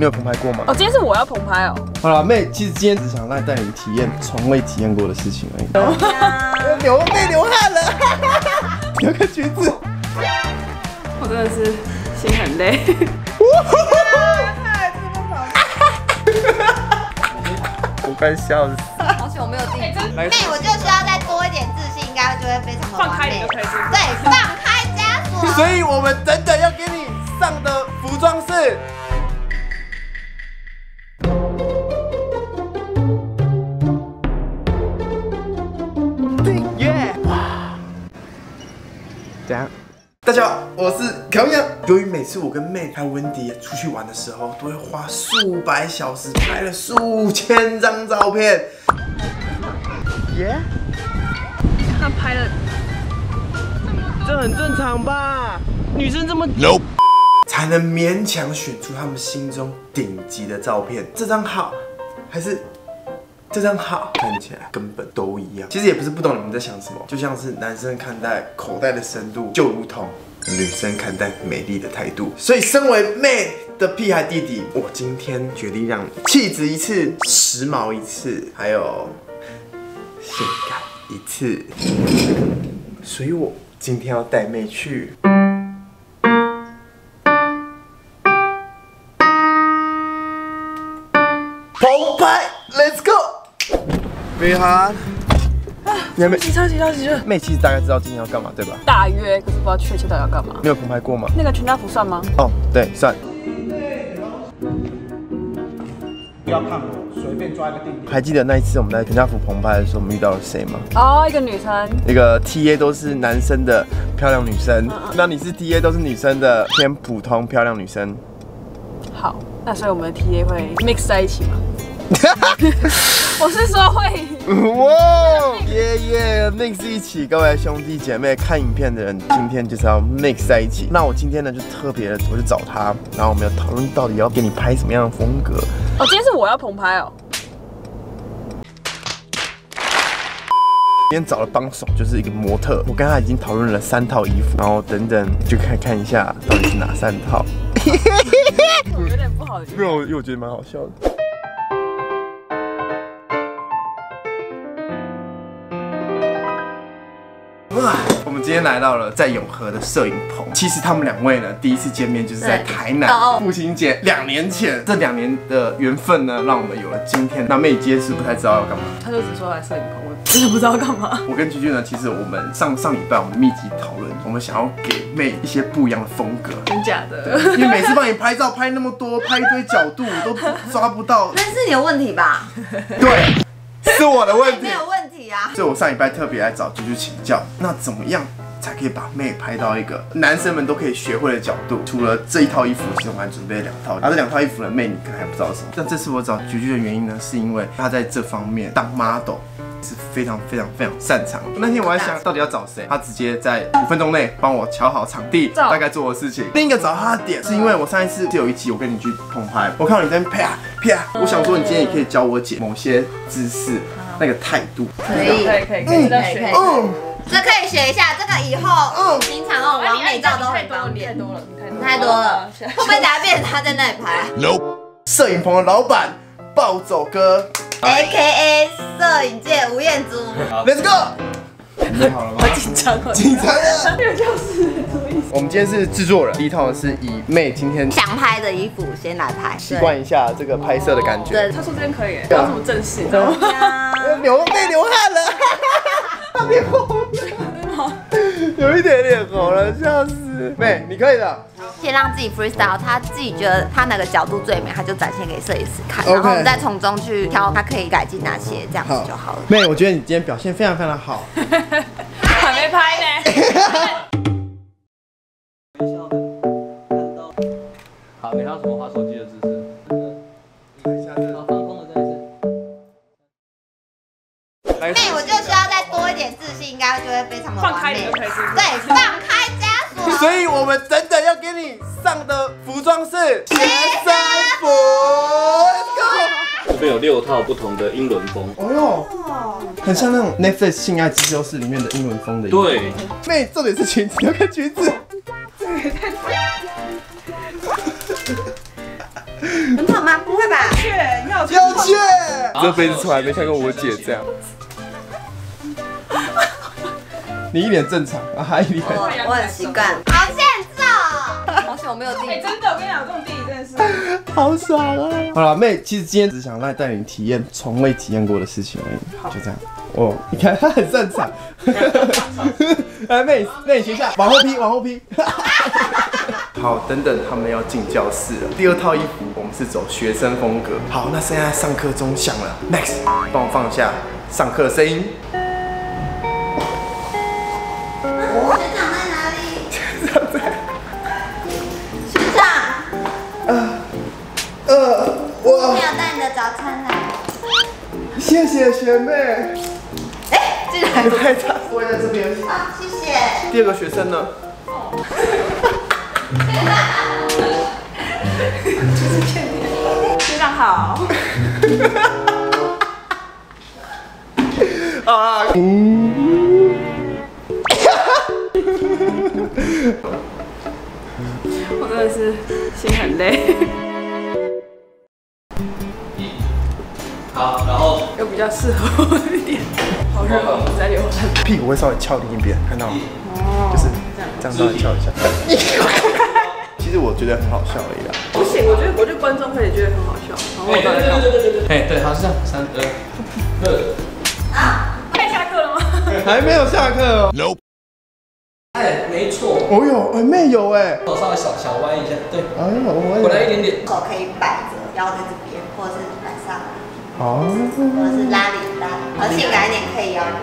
你有澎湃过吗？哦，今天是我要澎湃哦。好了，妹，其实今天只想来带你体验从未体验过的事情而已。流妹流汗了，有个橘子。我真的是心很累。我快笑死。而且我没有自己，妹，我就需要再多一点自信，应该就会非常的完美放开你就。可以进。对，放开枷锁。所以我们等等要给你上的服装是。家好，我是康阳。由于每次我跟妹还有温迪出去玩的时候，都会花数百小时拍了数千张照片。耶！他拍了，这很正常吧？女生这么才能勉强选出他们心中顶级的照片。这张好，还是这张好？看起来根本都一样。其实也不是不懂你们在想什么，就像是男生看待口袋的深度，就如同女生看待美丽的态度。所以，身为妹的屁孩弟弟，我今天决定让气质一次，时髦一次，还有性感一次。所以我今天要带妹去。澎湃，Let's go！美涵，你还没超级超级热。妹其实大概知道今天要干嘛，对吧？大约，可是不知道确切到底要干嘛。没有澎湃过吗？那个全家福算吗？哦，对，算。不要看我，随便抓一个定点。还记得那一次我们在全家福澎湃的时候，我们遇到了谁吗？哦，一个女生。那个 TA 都是男生的漂亮女生，那你是 TA 都是女生的偏普通漂亮女生。好，那所以我们的 TA 会 mix 在一起吗？我是说会。哇，耶耶，mix 一起，各位兄弟姐妹看影片的人，今天就是要 mix 在一起。那我今天呢就特别，我就找他，然后我们要讨论到底要给你拍什么样的风格。哦，今天是我要澎拍哦。今天找了帮手，就是一个模特，我跟他已经讨论了三套衣服，然后等等就看看一下到底是哪三套。我有点不好意思。没有，因为我觉得蛮好笑的。今天来到了在永和的摄影棚。其实他们两位呢，第一次见面就是在台南哦父亲节两年前。这两年的缘分呢，让我们有了今天。那妹今天是不太知道要干嘛。她就只说来摄影棚，我真的不知道干嘛。我跟菊菊呢，其实我们上上礼拜我们密集讨论，我们想要给妹一些不一样的风格。真假的？因为每次帮你拍照拍那么多，拍一堆角度都抓不到，那是你的问题吧？对，是我的问题 没。有问题啊。所以我上礼拜特别来找菊菊请教，那怎么样才可以把妹拍到一个男生们都可以学会的角度？除了这一套衣服，其实我还准备了两套，而这两套衣服的妹你可能还不知道什么。但这次我找菊菊的原因呢，是因为她在这方面当 model。是非常非常非常擅长。那天我还想到底要找谁，她直接在五分钟内帮我瞧好场地，大概做的事情。另一个找她的点是因为我上一次是有一集我跟你去碰拍，我看到你在啪啪，我想说你今天也可以教我姐某些姿势，那个态度。可以可以可以可以这可以学一下，这个以后嗯平常哦完美照都很方便。太多了，你太多了，会不会等下变成他在那里拍啊摄影棚的老板暴走哥？A K A 摄影界吴彦祖。，Let's go！好紧张哦。紧张啊！我们今天是制作人，第一套是以妹今天想拍的衣服先来拍，习惯一下这个拍摄的感觉。对他说这边可以耶，不要这么正式。对啊 流妹流汗了，他脸红了，有一点点红了，笑死。妹，你可以的。先让自己 freestyle，他自己觉得他哪个角度最美，他就展现给摄影师看然后我们再从中去挑他可以改进哪些，这样子就好了。妹，我觉得你今天表现非常非常好。还没拍呢。所以我们等等要给你上的服装是学生服。这边有六套不同的英伦风。哦哟，很像那种 Netflix《性爱自修室》里面的英伦风的衣服。对，妹，重点是裙子，你要看裙子。准吗？不会吧？要去，这辈子从来没看过我姐这样。你一脸正常啊，还一脸我我很习惯。好欠揍！好险我没有弟哎、弟。真的，我跟你讲，这种弟弟真的是。好爽啊！好了，妹，其实今天只想来带你体验从未体验过的事情而已，就这样。哦，你看他很擅长。来，妹，妹，学一下，往后劈，往后劈。好，等等，他们要进教室了。第二套衣服我们是走学生风格。好，那现在上课钟响了，Max，帮我放下上课声音。谢谢学妹。哎，竟然你拍照坐在这边。啊，谢谢。第二个学生呢？学长好，啊，嗯我真的是心很累，好，然后较适合我一点。好热哦，我在流汗。屁股会稍微翘另一边，看到吗？哦，就是这样。这样稍微翘一下。其实我觉得很好笑而已啦。不行，我觉得我觉得观众会也觉得很好笑。然后我对对。对对对对，哎对，好是这样，三二二，快下课了吗？还没有下课哦。哎，没错，哦哟，哎妹有哎。手稍微小小弯一下，对，哎呦，我回来一点点，手可以摆着，腰在这边，或者是哦或者是拉里拉，而性感一点可以腰里拉。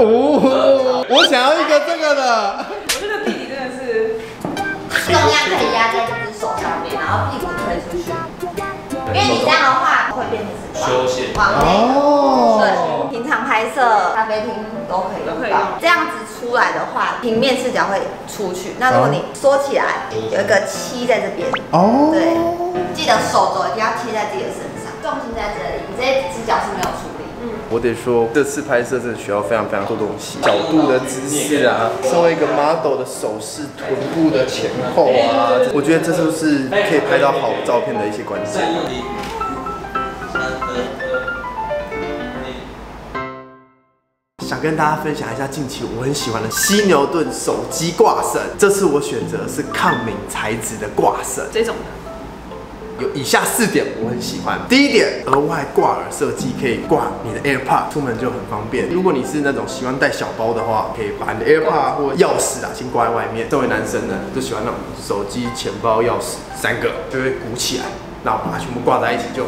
哦，我想要一个这个的。我觉得弟弟真的是，重量可以压在这只手上面，然后屁股推出去，因为你这样的话会变成是休闲往内。哦。对，平常拍摄咖啡厅都可以用到都可以。这样子出来的话，平面视角会出去。那如果你缩起来，有一个七在这边，哦。对，记得手肘一定要贴在自己的身在这里，你这些只脚是没有处理。嗯我得说，这次拍摄真的需要非常非常多东西，角度的姿势啊，身为一个 model 的手势、臀部的前后啊，我觉得这就是可以拍到好照片的一些关键。想跟大家分享一下近期我很喜欢的犀牛盾手机挂绳，这次我选择的是抗敏材质的挂绳。这种的。有以下四点我很喜欢。第一点，额外挂耳设计可以挂你的 AirPod，出门就很方便。如果你是那种喜欢带小包的话，可以把你的 AirPod 或钥匙啊先挂在外面。作为男生呢，就喜欢那种手机、钱包、钥匙三个就会鼓起来，然后把它全部挂在一起就。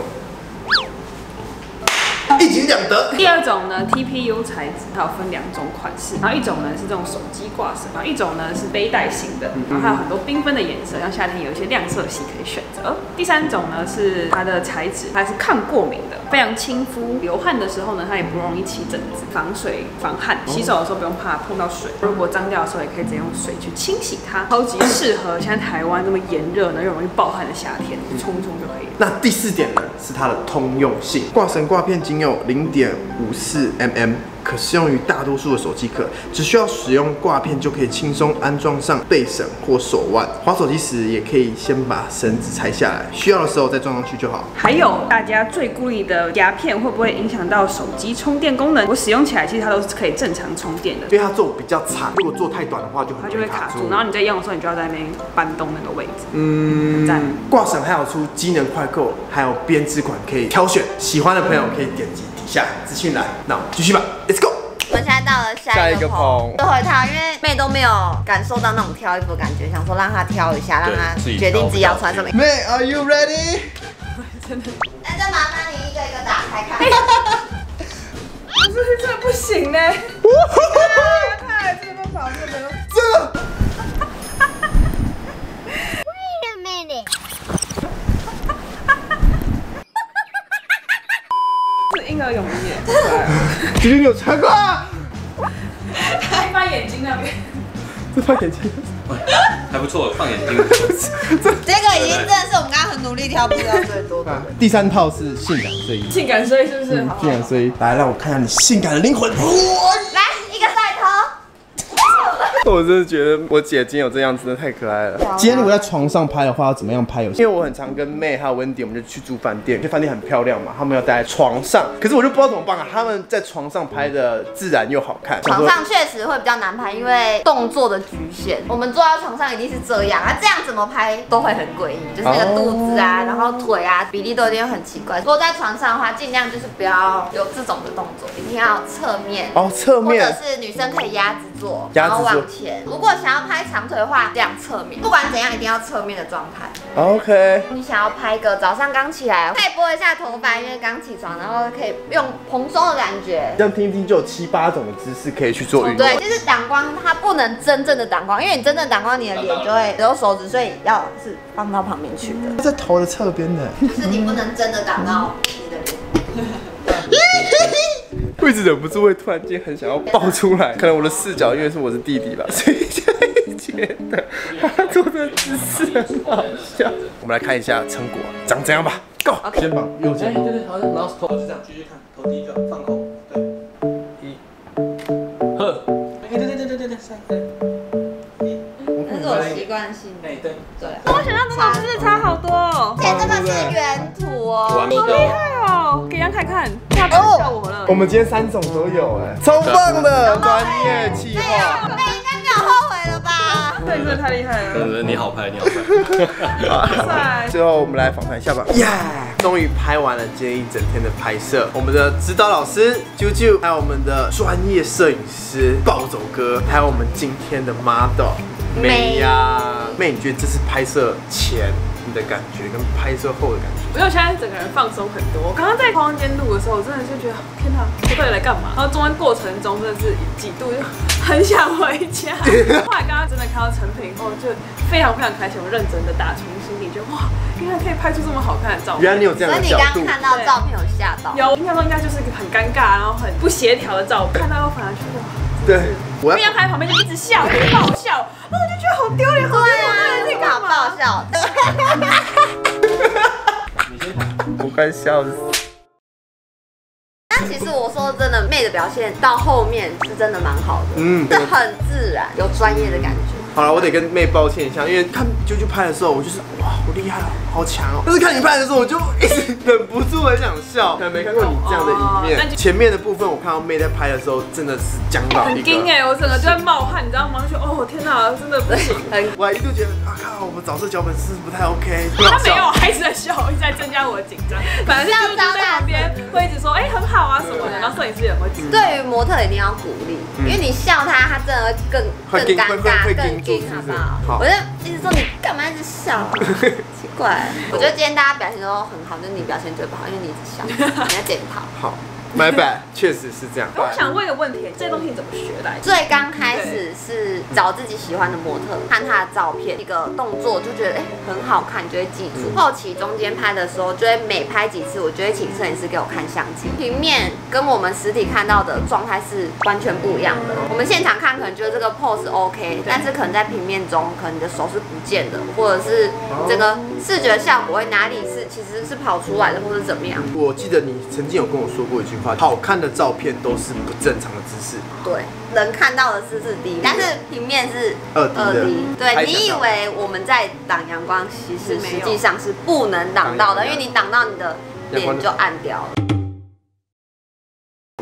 一举两得。第二种呢，TPU 材质，它有分两种款式，然后一种呢是这种手机挂绳，然后一种呢是背带型的，然后它有很多缤纷的颜色，像夏天有一些亮色系可以选择。第三种呢是它的材质，它是抗过敏的，非常亲肤，流汗的时候呢它也不容易起疹子，防水防汗，洗手的时候不用怕碰到水，如果脏掉的时候也可以直接用水去清洗它，超级适合现在台湾那么炎热呢又容易暴汗的夏天，冲冲就可以了。那第四点呢，是它的通用性。挂绳挂片仅有零点五四 mm，可适用于大多数的手机壳，只需要使用挂片就可以轻松安装上背绳或手腕。滑手机时也可以先把绳子拆下来，需要的时候再装上去就好。还有大家最顾虑的牙片会不会影响到手机充电功能？我使用起来其实它都是可以正常充电的，因为它做比较长，如果做太短的话就很它就会卡住。然后你在用的时候你就要在那边搬动那个位置。嗯赞挂绳还有出机能快扣，还有编织款可以挑选，喜欢的朋友可以点击底下资讯栏。那我们继续吧，Let's go。我们现在到了下下一个棚棚，最后一套，因为妹都没有感受到那种挑衣服的感觉，想说让她挑一下，让她决定自己要穿什么。May, are you ready？真 的那就麻烦你一个一个打开看。不是这不行呢，太这个都跑这个这 Wait a minute. 是婴儿泳衣耶，好可爱哦绝对没有穿过啊，还放眼睛那边。这放眼睛。还不错，放眼睛。这个已经真的是我们刚刚很努力挑布料最多的。第三套是性感睡衣，性感睡衣是不是？性感睡衣，来让我看下你性感的灵魂。我真的觉得我姐今天有这样子，真的太可爱了。今天如果在床上拍的话，要怎么样拍？有因为我很常跟妹还有温迪，我们就去住饭店，这饭店很漂亮嘛，他们要待在床上，可是我就不知道怎么办啊。他们在床上拍的自然又好看，床上确实会比较难拍，因为动作的局限。我们坐在床上一定是这样啊，这样怎么拍都会很诡异，就是那个肚子啊，然后腿啊比例都一定会很奇怪。如果在床上的话，尽量就是不要有这种的动作，一定要侧面。哦，侧面或者是女生可以鸭子然后往前。如果想要拍长腿的话，这样侧面。不管怎样，一定要侧面的状态。OK，你想要拍个早上刚起来，可以拨一下头发，因为刚起床，然后可以用蓬松的感觉。这样听一听就有七八种的姿势可以去做运动。对，就是挡光，它不能真正的挡光，因为你真正挡光，你的脸就会有手指，所以要是放到旁边去的，在头的侧边的。就是你不能真的挡到你的脸。我一直忍不住会突然间很想要爆出来，可能我的视角因为是我是弟弟吧，所以就会觉得他做的姿势很好笑。我们来看一下成果长怎样吧，Go！肩膀右哎，肩对对，好，然后头是这样，继续看，头低一个，放空，对，一，呵，哎，对对对对对对，三，对，一，那是我习惯性的。哎，对，对，跟我想象中的姿势差好多哦，而且这个是原图哦。好厉害哦！看，他不笑我了我。们今天三种都有哎，超棒的专业计划。那应该没有后悔了吧？对，真的太厉害了。呃，你好拍，你好拍。最后我们来访谈一下吧。耶！终于拍完了今天一整天的拍摄，我们的指导老师啾啾，还有我们的专业摄影师暴走哥，还有我们今天的 model 美呀。妹，你觉得这次拍摄前你的感觉跟拍摄后的感觉？因为我现在整个人放松很多。我刚刚在空间录的时候，我真的就觉得天哪，我到底来干嘛？然后中间过程中真的是几度就很想回家。后来刚刚真的看到成品以后，就非常非常开心，我认真的打从心里就哇，原来可以拍出这么好看的照片。原来你有这样所以你的角度。刚刚看到照片有吓到？有，印象中应该就是一个很尴尬，然后很不协调的照片。看到又反而觉得哇，对，我要因为杨凯旁边就一直笑，一直爆笑，然后我就觉得好丢脸，好笑。我快笑死。但其实我说真的，妹的表现到后面是真的蛮好的，嗯是很自然，有专业的感觉。好了，我得跟妹抱歉一下，因为看啾啾拍的时候，我就是哇，好厉害哦，好强哦。但是看你拍的时候，我就一直忍不住很想笑。可能没看过你这样的一面。就前面的部分，我看到妹在拍的时候，真的是僵到很一个。惊哎，我整个就在冒汗，你知道吗？就觉得哦天哪，真的不行。我还一度觉得啊靠，我们找这脚本是不是不太 OK。他没有，还一直在笑，一直在增加我的紧张。反正就是在旁边会一直说，哎、很好啊什么的，然后摄影师也会指对于模特一定要鼓励，因为你笑他，他真的会更会更尴尬、更惊，好不好？好我就一直说你干嘛一直笑啊？奇怪，我觉得今天大家表现都很好，就是你表现最不好，因为你一直笑，你要检讨。好，My bad，确实是这样。我想问一个问题，这东西怎么学来的？最刚开始是找自己喜欢的模特，看他的照片，一个动作就觉得哎、很好看，就会记住。后期中间拍的时候，就会每拍几次，我就会请摄影师给我看相机，平面跟我们实体看到的状态是完全不一样的。我们现场看可能觉得这个 pose OK，但是可能在平面中，可能你的手是不见的，或者是整个视觉效果会哪里是其实是跑出来的，或者怎么样。我记得你曾经有跟我说过一句话，好看的照片都是不正常的姿势。对，人看到的是四 D，但是平面是二 D 的对你以为我们在挡阳光，其实实际上是不能挡到的，因为你挡到你的脸就暗掉了。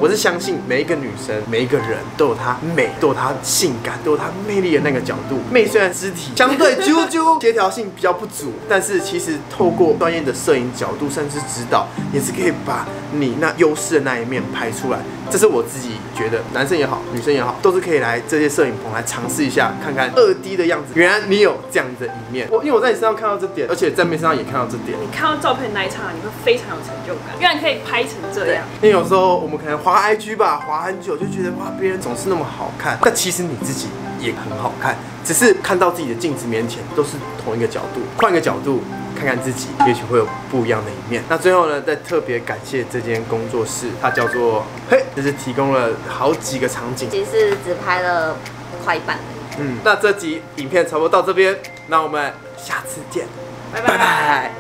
我是相信每一个女生、每一个人都有她美，都有她性感，都有她魅力的那个角度。妹虽然肢体相对啾啾协调性比较不足，但是其实透过专业的摄影角度甚至指导，也是可以把你那优势的那一面拍出来。这是我自己觉得，男生也好，女生也好，都是可以来这些摄影棚来尝试一下，看看二 D 的样子。原来你有这样的一面，我因为我在你身上看到这点，而且在妹身上也看到这点。你看到照片那一刹那，你会非常有成就感，原来可以拍成这样。因为有时候我们可能滑 IG 吧，滑很久就觉得哇，别人总是那么好看，但其实你自己也很好看，只是看到自己的镜子面前都是同一个角度，换个角度看看自己，也许会有不一样的一面。那最后呢，再特别感谢这间工作室，它叫做嘿，就是提供了好几个场景。其实只拍了快一半。嗯，那这集影片差不多到这边，那我们下次见，拜拜拜。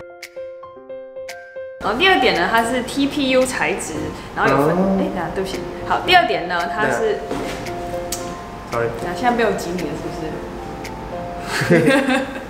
然后第二点呢，它是 TPU 材质，然后有分，哦哎、等一下对不起，好，第二点呢，它是 sorry。那现在被我挤你了，是不是？